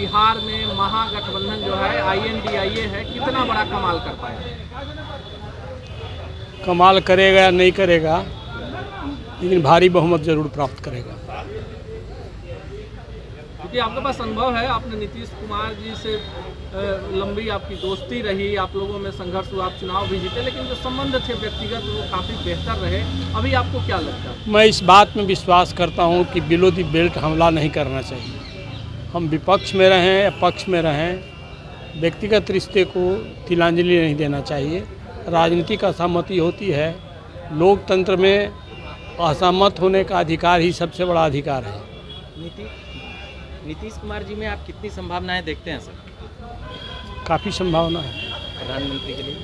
बिहार में महागठबंधन जो है आईएनडीआईए है कितना बड़ा कमाल कर पाया? कमाल करेगा या नहीं करेगा लेकिन भारी बहुमत ज़रूर प्राप्त करेगा। क्योंकि आपके पास अनुभव है आपने नीतीश कुमार जी से लंबी आपकी दोस्ती रही आप लोगों में संघर्ष हुआ आप चुनाव भी जीते लेकिन जो संबंध थे व्यक्तिगत वो काफ़ी बेहतर रहे। अभी आपको क्या लगता है? मैं इस बात में विश्वास करता हूँ कि बिलो दी बेल्ट हमला नहीं करना चाहिए। हम विपक्ष में रहें या पक्ष में रहें व्यक्तिगत रिश्ते को तिलांजलि नहीं देना चाहिए। राजनीतिक असहमति होती है। लोकतंत्र में असहमत होने का अधिकार ही सबसे बड़ा अधिकार है। नीति नीतीश कुमार जी में आप कितनी संभावनाएँ देखते हैं सर? काफ़ी संभावना है। प्रधानमंत्री के लिए।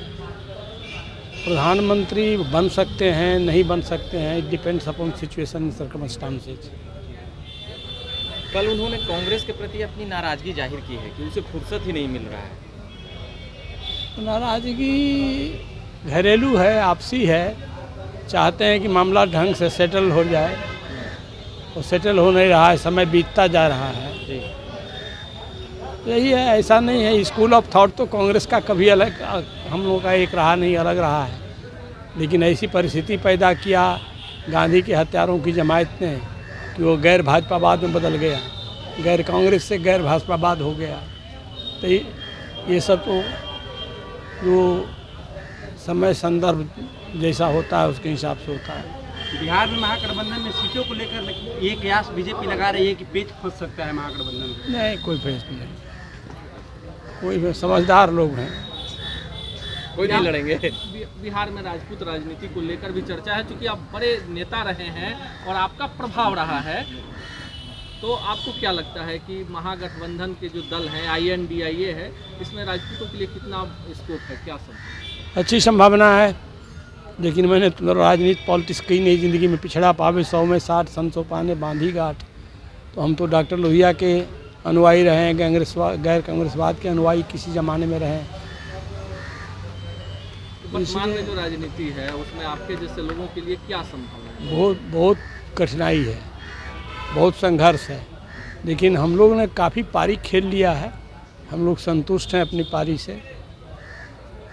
प्रधानमंत्री बन सकते हैं नहीं बन सकते हैं it depends upon situation circumstances कल उन्होंने कांग्रेस के प्रति अपनी नाराज़गी ज़ाहिर की है कि उसे फुर्सत ही नहीं मिल रहा है। नाराज़गी घरेलू है आपसी है। चाहते हैं कि मामला ढंग से सेटल हो जाए। और सेटल हो नहीं रहा है समय बीतता जा रहा है। यही है ऐसा नहीं है। स्कूल ऑफ़ थॉट तो कांग्रेस का कभी अलग हम लोगों का एक रहा नहीं अलग रहा है। लेकिन ऐसी परिस्थिति पैदा किया गांधी के हत्यारों की जमायत ने। कि वो गैर भाजपावाद में बदल गया गैर कांग्रेस से गैर भाजपावाद हो गया। तो ये सब तो जो समय संदर्भ जैसा होता है उसके हिसाब से होता है। बिहार में महागठबंधन में सीटों को लेकर ये कयास बीजेपी लगा रही है कि पेच फंस सकता है महागठबंधन में? नहीं कोई फैसला नहीं। कोई समझदार लोग हैं। कोई नहीं लड़ेंगे। बिहार में राजपूत राजनीति को लेकर भी चर्चा है क्योंकि आप बड़े नेता रहे हैं और आपका प्रभाव रहा है तो आपको क्या लगता है कि महागठबंधन के जो दल हैं आई एन बी आई ए है इसमें राजपूतों के लिए कितना स्कोप है क्या सब? अच्छी संभावना है लेकिन मैंने तो राजनीति पॉलिटिक्स की नहीं ज़िंदगी में पिछड़ा पावे सौ में साठ सन सौ पाने बांधी गांठ तो हम तो डॉक्टर लोहिया के अनुयायी रहे हैं कांग्रेसवाद गैर कांग्रेसवाद के अनुयायी किसी ज़माने में रहे हैं। तो वर्तमान में जो राजनीति है, उसमें आपके जैसे लोगों के लिए क्या संभावना है? बहुत बहुत कठिनाई है, बहुत संघर्ष है। लेकिन हम लोग ने काफ़ी पारी खेल लिया है। हम लोग संतुष्ट हैं अपनी पारी से।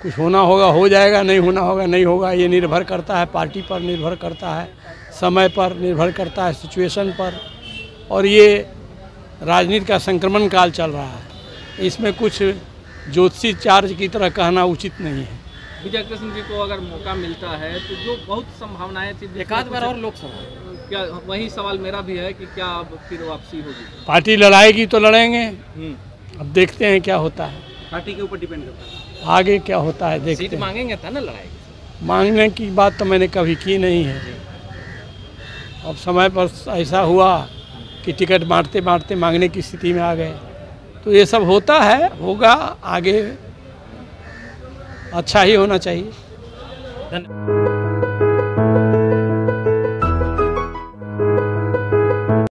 कुछ होना होगा, हो जाएगा, नहीं होना होगा, नहीं होगा, ये निर्भर करता है। पार्टी पर निर्भर करता है, समय पर निर्भर करता है, सिचुएशन पर। और ये राजनीति का संक्रमण काल चल रहा है। इसमें कुछ ज्योतिषी चार्ज की तरह कहना उचित नहीं है। विजय कृष्ण जी को अगर मौका मिलता है तो जो बहुत संभावनाएँ थी एक आध बार और लोकसभा। क्या वही सवाल मेरा भी है कि क्या अब फिर वापसी होगी? पार्टी लड़ाएगी तो लड़ेंगे। हम्म। अब देखते हैं क्या होता है। पार्टी के ऊपर डिपेंड करता है। आगे क्या होता है देखते सीट हैं। मांगेंगे था ना लड़ाई? मांगने की बात तो मैंने कभी की नहीं है। अब समय पर ऐसा हुआ कि टिकट बांटते बांटते मांगने की स्थिति में आ गए। तो ये सब होता है होगा आगे अच्छा ही होना चाहिए। धन्यवाद